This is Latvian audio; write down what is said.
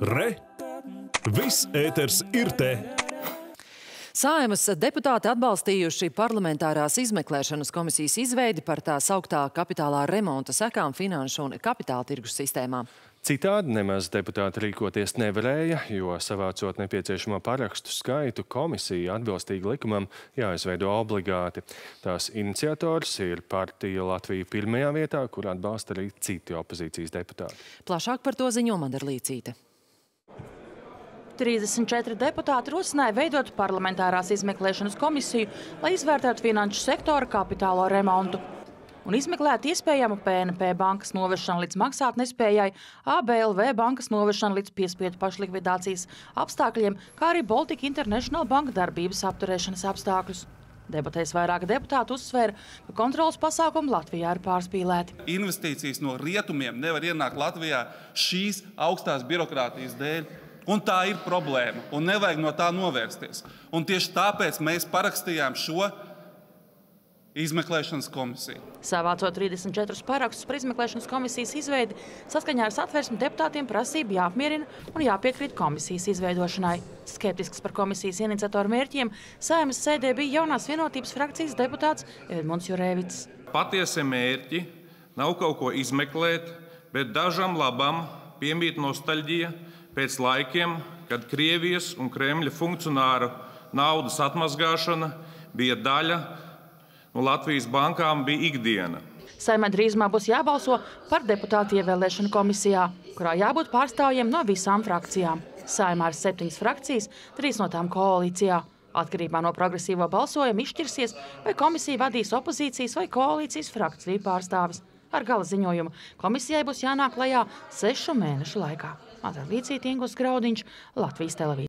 Re! Viss ēters ir te! Saimas deputāti atbalstījuši parlamentārās izmeklēšanas komisijas izveidi par tā sauktā kapitālā remonta sekām finanšu un kapitāla tirgus sistēmā. Citādi nemaz deputāti rīkoties nevarēja, jo savācot nepieciešamo parakstu skaitu komisija atbilstīgi likumam jāizveido obligāti. Tās iniciators ir partija Latvija pirmajā vietā, kur atbalsta arī citi opozīcijas deputāti. Plašāk par to ziņo Madara Līcīte. 34 deputāti rosināja veidot parlamentārās izmeklēšanas komisiju, lai izvērtētu finanšu sektora kapitālo remontu un izmeklētu iespējamu PNP bankas novešanu līdz maksāt nespējai, ABLV bankas novešanu līdz piespiedu pašlikvidācijas apstākļiem, kā arī Baltic International banka darbības apturēšanas apstākļus. Debatēs vairāk deputāti uzsvēra, ka kontrolas pasākumi Latvijā ir pārspīlēti. Investīcijas no rietumiem nevar ienākt Latvijā šīs augstās birokrātijas dēļ. Un tā ir problēma, un nevajag no tā novērsties. Un tieši tāpēc mēs parakstījām šo izmeklēšanas komisiju. Savācot 34 parakstus par izmeklēšanas komisijas izveidi, saskaņā ar satversmi deputātiem prasība jāapmierina un jāpiekrīt komisijas izveidošanai. Skeptisks par komisijas iniciatoru mērķiem Saeimas sēdē bija jaunās vienotības frakcijas deputāts Edmunds Jurēvits. Patiesie mērķi nav kaut ko izmeklēt, bet dažam labam piemīt nostalģija pēc laikiem, kad Krievijas un Kremļa funkcionāru naudas atmazgāšana bija daļa no Latvijas bankām, bija ikdiena. Saimē drīzumā būs jābalso par deputātu ievēlēšanu komisijā, kurā jābūt pārstāvjiem no visām frakcijām. Saimā ir septiņas frakcijas, trīs no tām koalīcijā. Atkarībā no progresīvo balsojuma izšķirsies, vai komisija vadīs opozīcijas vai koalīcijas frakciju pārstāvis. Ar gala ziņojumu komisijai būs jānāk lejā sešu mēnešu laikā. Madara Līcīta, Ingūns Graudiņš, Latvijas televīzija.